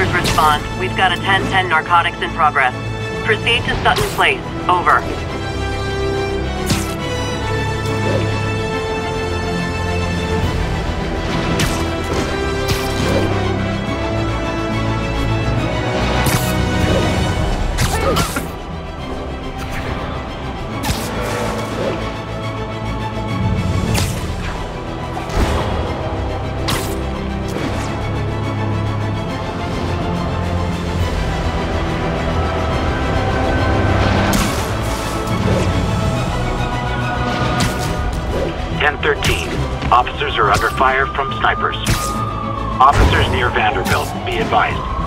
officers respond. We've got a 1010 narcotics in progress. Proceed to Sutton Place. Over. Are under fire from snipers. Officers near Vanderbilt, be advised.